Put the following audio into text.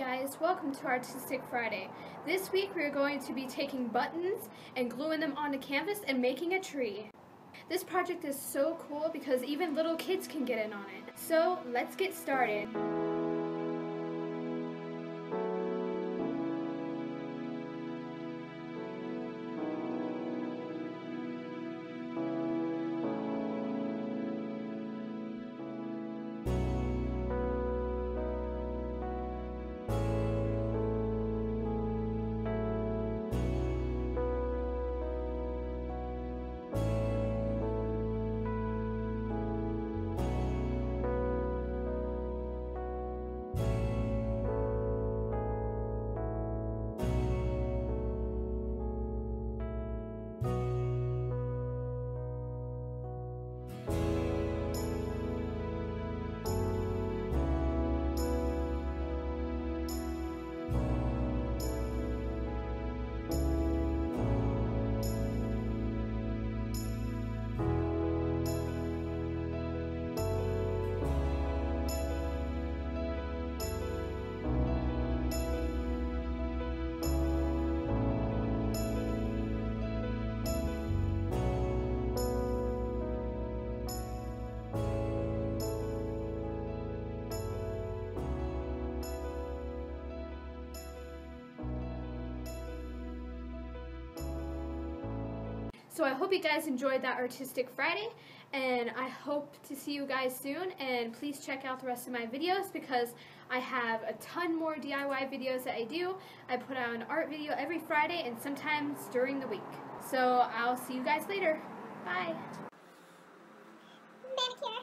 guys, welcome to Artistic Friday. This week we are going to be taking buttons and gluing them onto canvas and making a tree. This project is so cool because even little kids can get in on it. So let's get started. So I hope you guys enjoyed that Artistic Friday, and I hope to see you guys soon, and please check out the rest of my videos because I have a ton more DIY videos that I do. I put out an art video every Friday and sometimes during the week. So I'll see you guys later. Bye! Manicure.